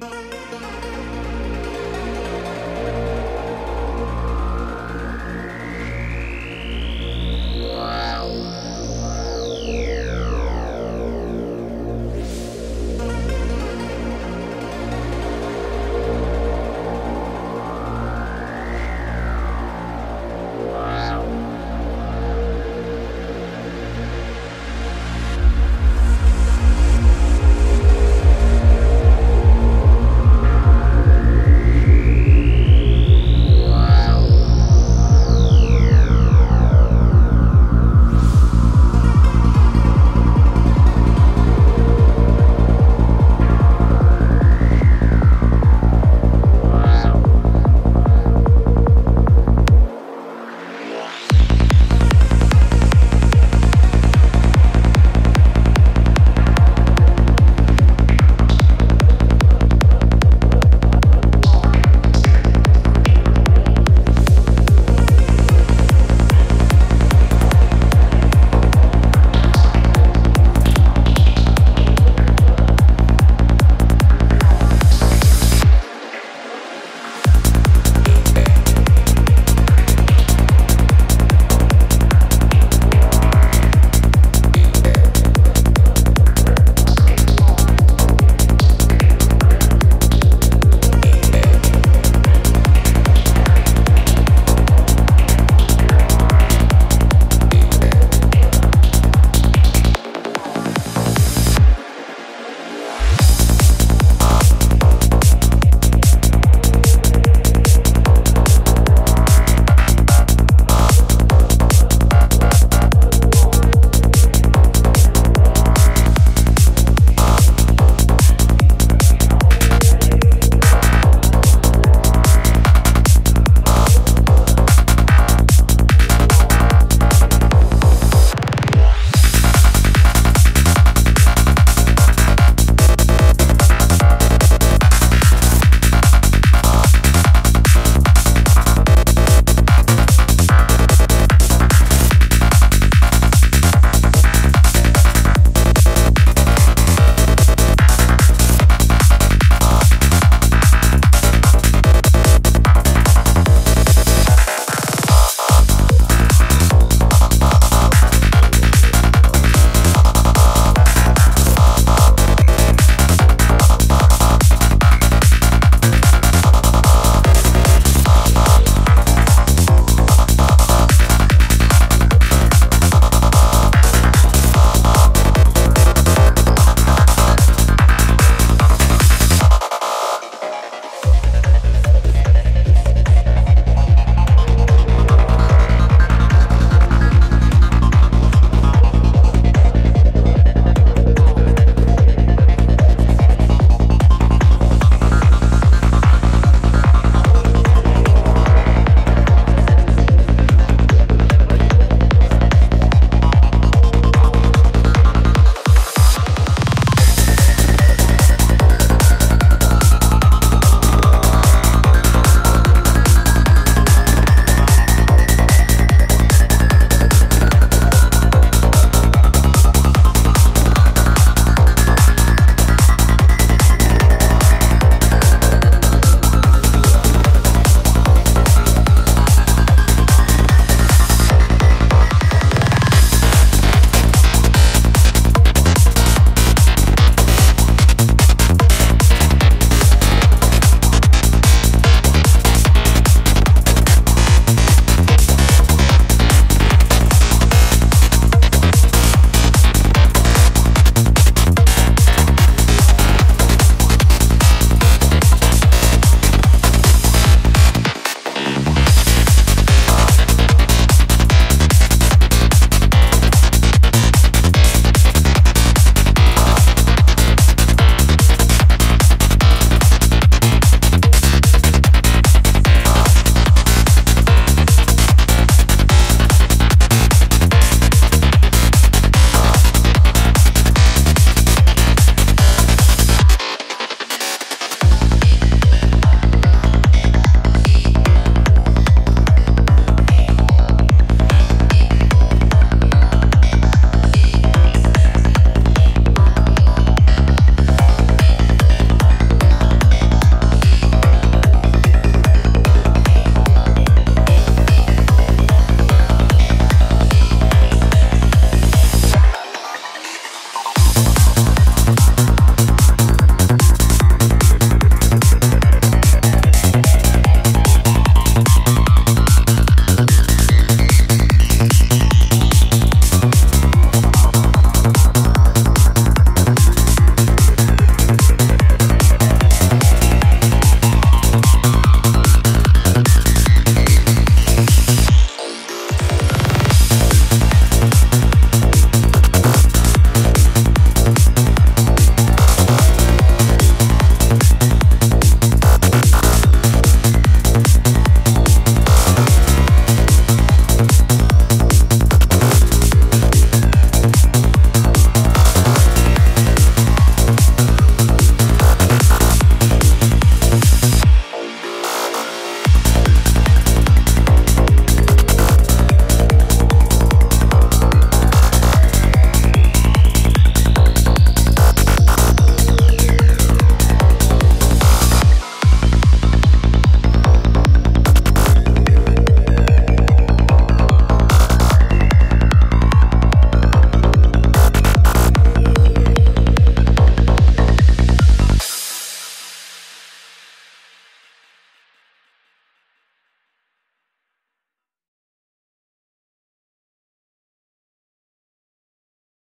Bye.